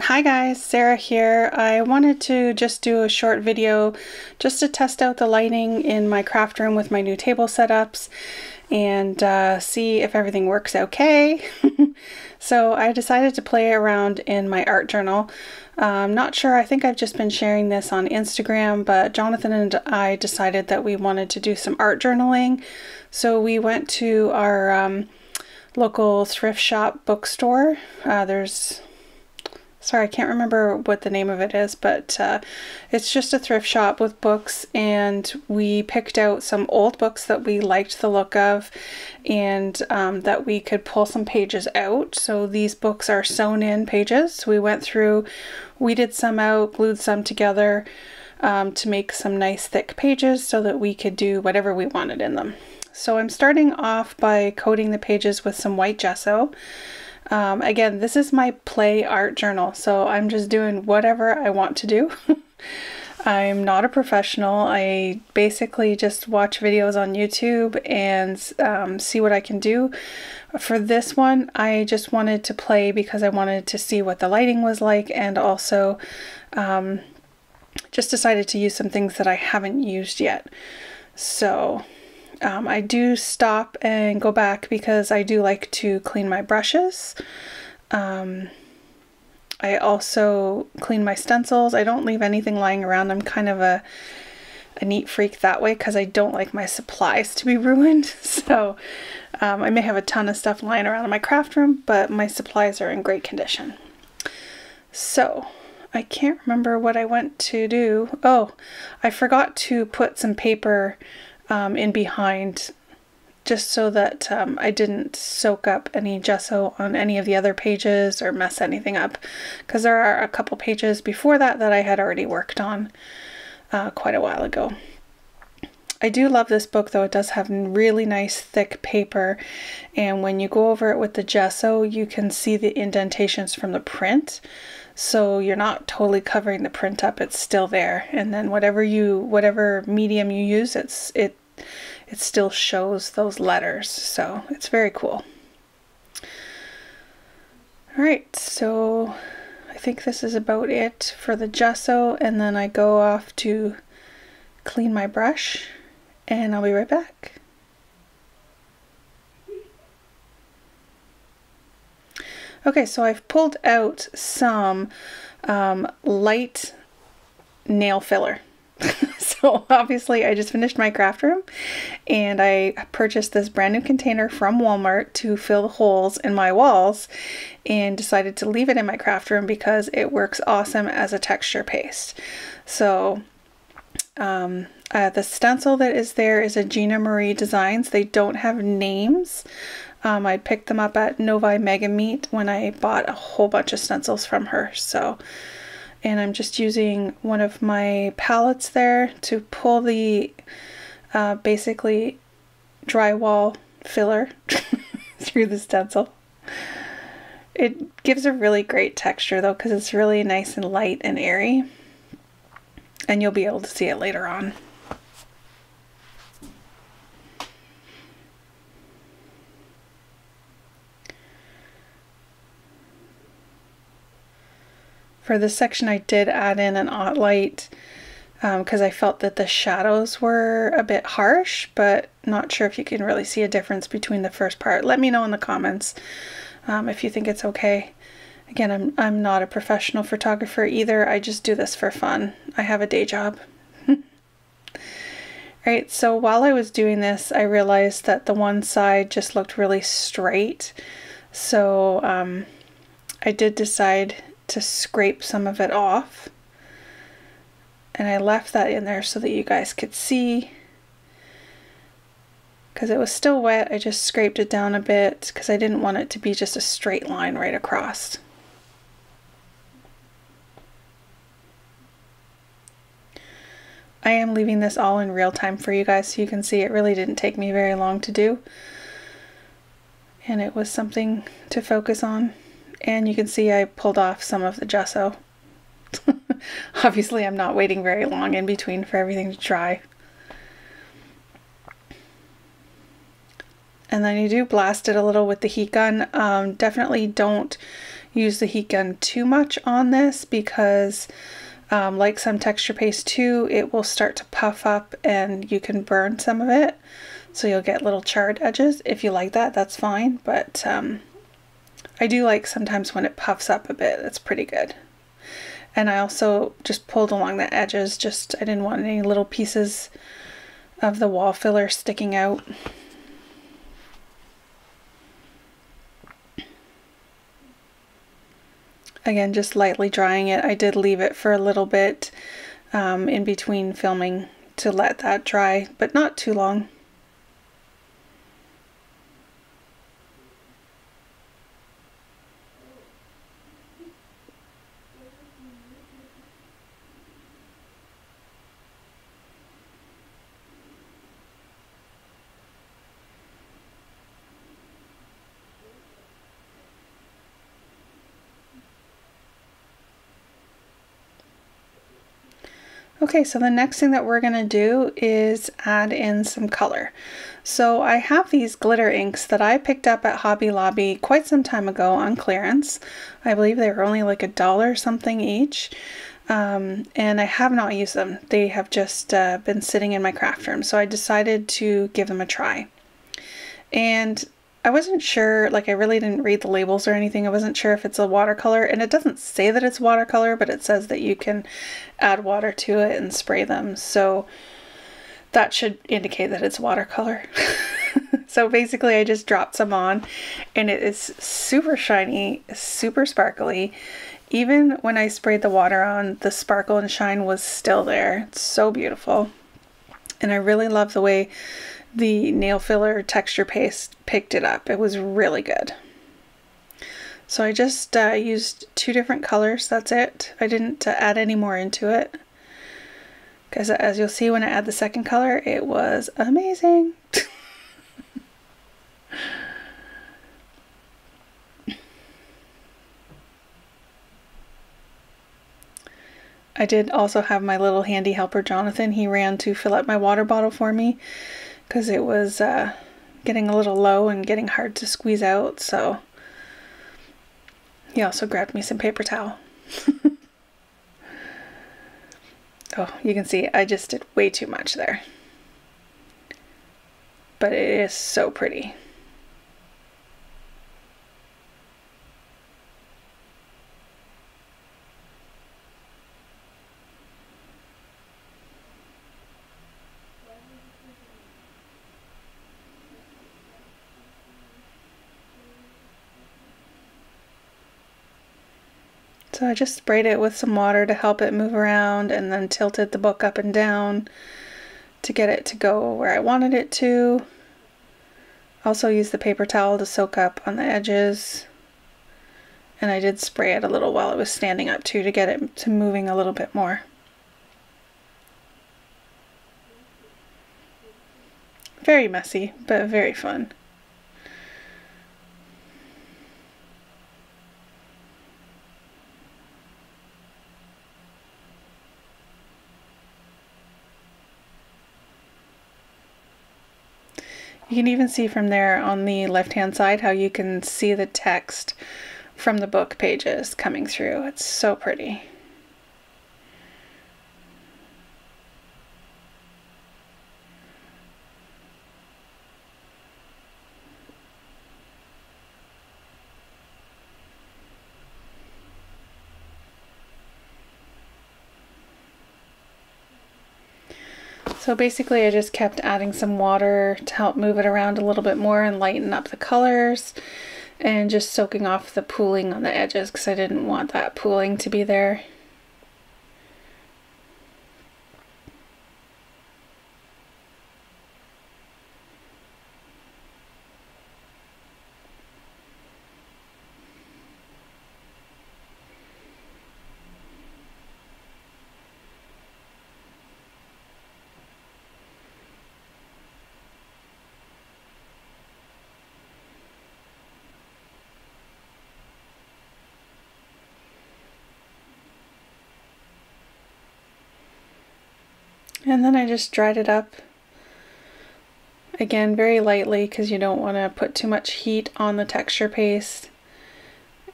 Hi guys, Sarah here. I wanted to just do a short video just to test out the lighting in my craft room with my new table setups and uh, see if everything works okay. so I decided to play around in my art journal. I'm not sure, I think I've just been sharing this on Instagram, but Jonathan and I decided that we wanted to do some art journaling. So we went to our um, local thrift shop bookstore. Uh, there's sorry, I can't remember what the name of it is, but uh, it's just a thrift shop with books, and we picked out some old books that we liked the look of and um, that we could pull some pages out. So these books are sewn in pages. We went through, weeded some out, glued some together um, to make some nice thick pages so that we could do whatever we wanted in them. So I'm starting off by coating the pages with some white gesso. Um, again, this is my play art journal, so I'm just doing whatever I want to do. I'm not a professional. I basically just watch videos on YouTube and um, see what I can do. For this one, I just wanted to play because I wanted to see what the lighting was like and also um, just decided to use some things that I haven't used yet. So um, I do stop and go back because I do like to clean my brushes. Um, I also clean my stencils. I don't leave anything lying around. I'm kind of a, a neat freak that way because I don't like my supplies to be ruined. So um, I may have a ton of stuff lying around in my craft room, but my supplies are in great condition. So I can't remember what I went to do. Oh, I forgot to put some paper um, in behind just so that um, I didn't soak up any gesso on any of the other pages or mess anything up. Because there are a couple pages before that that I had already worked on uh, quite a while ago. I do love this book though, it does have really nice thick paper and when you go over it with the gesso you can see the indentations from the print so you're not totally covering the print up it's still there. And then whatever you whatever medium you use it's it it still shows those letters. So it's very cool. All right so I think this is about it for the gesso and then I go off to clean my brush and I'll be right back Okay, so I've pulled out some um, light nail filler. so obviously I just finished my craft room and I purchased this brand new container from Walmart to fill the holes in my walls and decided to leave it in my craft room because it works awesome as a texture paste. So um, uh, the stencil that is there is a Gina Marie Designs. They don't have names. Um, I picked them up at Novi Mega Meet when I bought a whole bunch of stencils from her. So, and I'm just using one of my palettes there to pull the uh, basically drywall filler through the stencil. It gives a really great texture though because it's really nice and light and airy. And you'll be able to see it later on. For this section I did add in an OttLite light because um, I felt that the shadows were a bit harsh, but not sure if you can really see a difference between the first part. Let me know in the comments um, if you think it's okay. Again, I'm, I'm not a professional photographer either. I just do this for fun. I have a day job. Right, so while I was doing this, I realized that the one side just looked really straight. So um, I did decide to scrape some of it off. And I left that in there so that you guys could see. Because it was still wet, I just scraped it down a bit because I didn't want it to be just a straight line right across. I am leaving this all in real time for you guys so you can see it really didn't take me very long to do. And it was something to focus on. And you can see I pulled off some of the gesso. Obviously I'm not waiting very long in between for everything to dry. And then you do blast it a little with the heat gun. Um, definitely don't use the heat gun too much on this because um, like some texture paste too, it will start to puff up and you can burn some of it. So you'll get little charred edges. If you like that, that's fine. But um, I do like sometimes when it puffs up a bit, That's pretty good. And I also just pulled along the edges, just I didn't want any little pieces of the wall filler sticking out. Again, just lightly drying it. I did leave it for a little bit um, in between filming to let that dry, but not too long. Okay, so the next thing that we're going to do is add in some color. So I have these glitter inks that I picked up at Hobby Lobby quite some time ago on clearance. I believe they were only like a dollar something each. Um, and I have not used them. They have just uh, been sitting in my craft room. So I decided to give them a try. And I wasn't sure, like I really didn't read the labels or anything. I wasn't sure if it's a watercolor and it doesn't say that it's watercolor, but it says that you can add water to it and spray them. So that should indicate that it's watercolor. so basically I just dropped some on and it is super shiny, super sparkly. Even when I sprayed the water on, the sparkle and shine was still there. It's so beautiful. And I really love the way the nail filler texture paste picked it up. It was really good. So I just uh, used two different colors, that's it. I didn't uh, add any more into it. Because as you'll see when I add the second color, it was amazing. I did also have my little handy helper Jonathan. He ran to fill up my water bottle for me because it was uh, getting a little low and getting hard to squeeze out. So he also grabbed me some paper towel. oh, you can see I just did way too much there. But it is so pretty. So I just sprayed it with some water to help it move around and then tilted the book up and down to get it to go where I wanted it to. Also used the paper towel to soak up on the edges. And I did spray it a little while it was standing up too to get it to moving a little bit more. Very messy, but very fun. You can even see from there on the left hand side how you can see the text from the book pages coming through. It's so pretty. So basically I just kept adding some water to help move it around a little bit more and lighten up the colors and just soaking off the pooling on the edges because I didn't want that pooling to be there. And then I just dried it up again very lightly because you don't want to put too much heat on the texture paste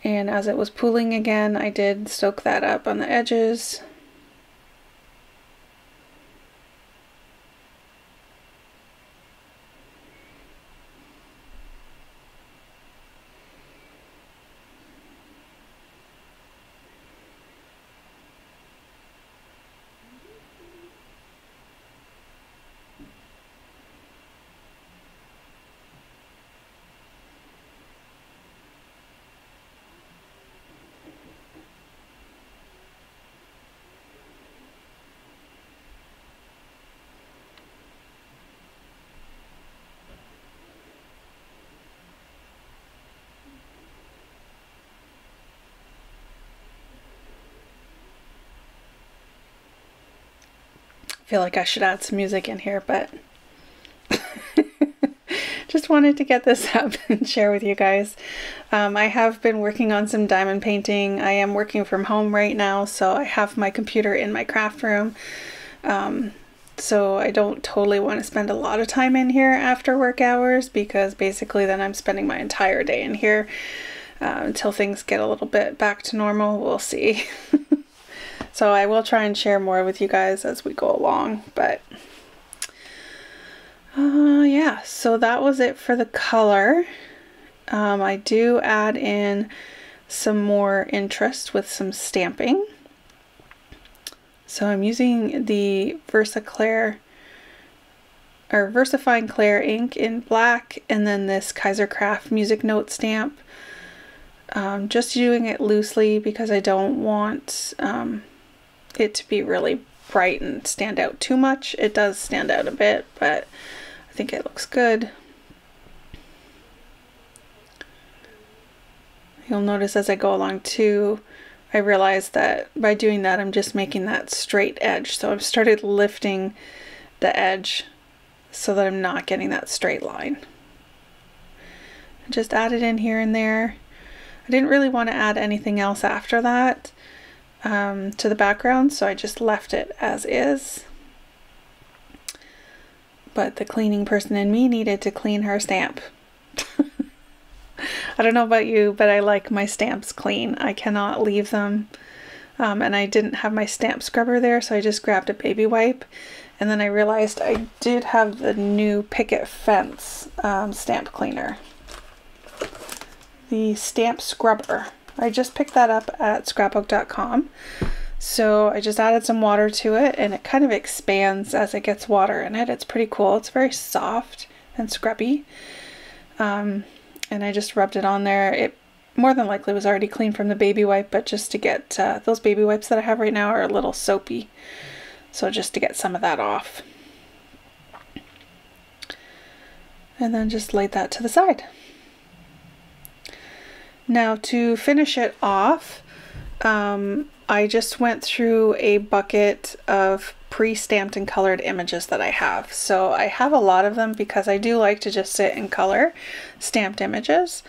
And as it was pooling again, I did soak that up on the edges. Feel like I should add some music in here, but just wanted to get this up and share with you guys. Um, I have been working on some diamond painting. I am working from home right now, so I have my computer in my craft room. Um, so I don't totally want to spend a lot of time in here after work hours because basically then I'm spending my entire day in here uh, until things get a little bit back to normal. We'll see. So I will try and share more with you guys as we go along, but uh, yeah, so that was it for the color. Um, I do add in some more interest with some stamping. So I'm using the VersaClair or VersaFine Clair ink in black and then this Kaisercraft music note stamp. Um, just doing it loosely because I don't want um, it to be really bright and stand out too much. It does stand out a bit, but I think it looks good. You'll notice as I go along too, I realize that by doing that I'm just making that straight edge. So I've started lifting the edge so that I'm not getting that straight line. I just added in here and there. I didn't really want to add anything else after that um, to the background, so I just left it as is. But the cleaning person in me needed to clean her stamp. I don't know about you, but I like my stamps clean. I cannot leave them. Um, and I didn't have my stamp scrubber there, so I just grabbed a baby wipe. And then I realized I did have the new Picket Fence um, stamp cleaner. The stamp scrubber. I just picked that up at scrapbook.com. So I just added some water to it and it kind of expands as it gets water in it. It's pretty cool. It's very soft and scrubby. Um, and I just rubbed it on there. It more than likely was already clean from the baby wipe, but just to get uh, those baby wipes that I have right now are a little soapy. So just to get some of that off. And then just laid that to the side. Now to finish it off, um, I just went through a bucket of pre-stamped and colored images that I have. So I have a lot of them because I do like to just sit and color stamped images.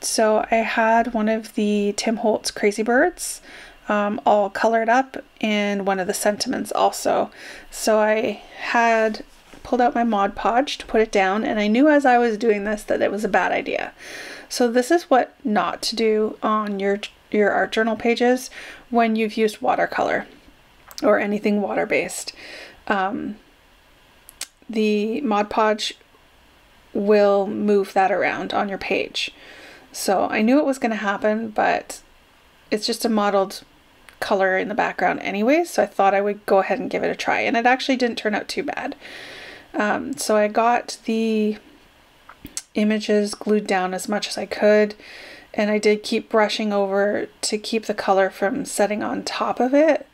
So I had one of the Tim Holtz Crazy Birds um, all colored up and one of the sentiments also. So I had pulled out my Mod Podge to put it down and I knew as I was doing this that it was a bad idea. So this is what not to do on your, your art journal pages when you've used watercolor or anything water-based. Um, the Mod Podge will move that around on your page. So I knew it was going to happen, but it's just a modeled color in the background anyway, so I thought I would go ahead and give it a try. And it actually didn't turn out too bad. Um, so I got the images glued down as much as I could. And I did keep brushing over to keep the color from setting on top of it.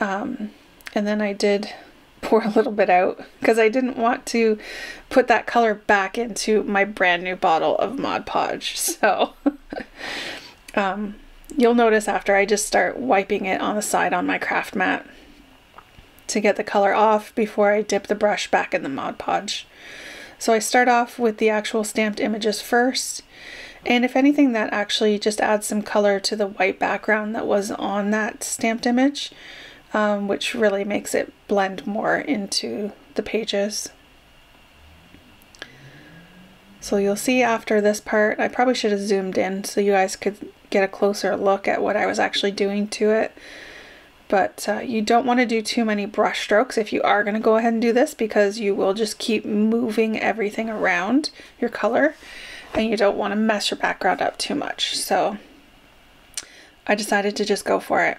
Um, and then I did pour a little bit out because I didn't want to put that color back into my brand new bottle of Mod Podge. So um, you'll notice after I just start wiping it on the side on my craft mat to get the color off before I dip the brush back in the Mod Podge. So I start off with the actual stamped images first. And if anything, that actually just adds some color to the white background that was on that stamped image, um, which really makes it blend more into the pages. So you'll see after this part, I probably should have zoomed in so you guys could get a closer look at what I was actually doing to it. But uh, you don't want to do too many brush strokes if you are going to go ahead and do this because you will just keep moving everything around your color and you don't want to mess your background up too much. So I decided to just go for it.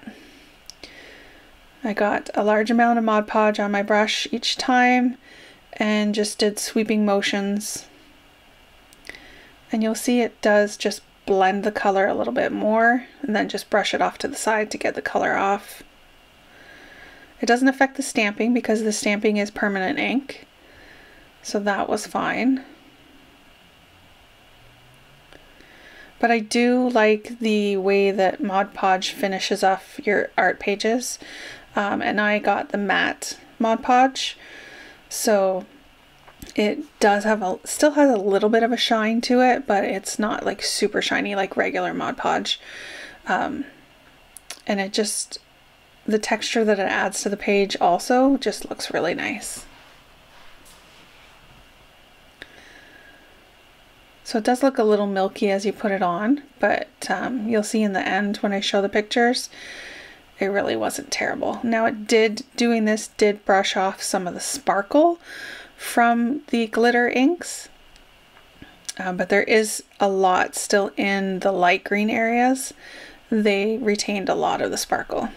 I got a large amount of Mod Podge on my brush each time and just did sweeping motions. And you'll see it does just blend the color a little bit more and then just brush it off to the side to get the color off. It doesn't affect the stamping because the stamping is permanent ink. So that was fine. But I do like the way that Mod Podge finishes off your art pages. Um, and I got the matte Mod Podge. So it does have a, still has a little bit of a shine to it, but it's not like super shiny like regular Mod Podge. Um, and it just, the texture that it adds to the page also just looks really nice. So it does look a little milky as you put it on, but um, you'll see in the end when I show the pictures, it really wasn't terrible. Now it did, doing this did brush off some of the sparkle from the glitter inks, uh, but there is a lot still in the light green areas. They retained a lot of the sparkle.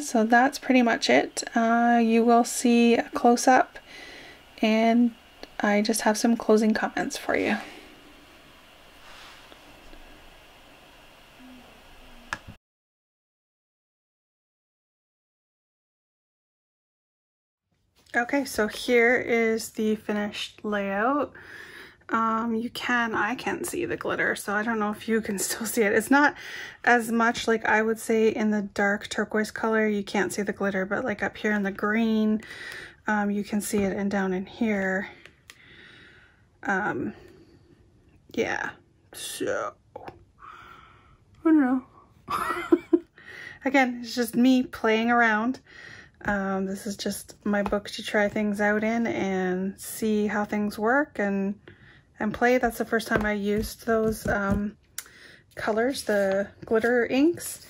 So that's pretty much it. Uh, you will see a close-up and I just have some closing comments for you. Okay, so here is the finished layout. Um, you can, I can't see the glitter, so I don't know if you can still see it. It's not as much like I would say in the dark turquoise color, you can't see the glitter, but like up here in the green, um, you can see it and down in here. Um, yeah, so, I don't know. Again, it's just me playing around. Um, this is just my book to try things out in and see how things work and and play. That's the first time I used those um, colors, the glitter inks.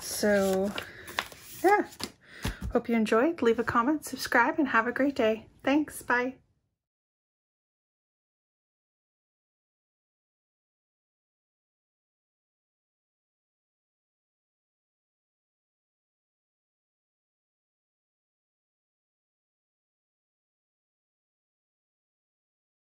So yeah, hope you enjoyed. Leave a comment, subscribe, and have a great day. Thanks. Bye.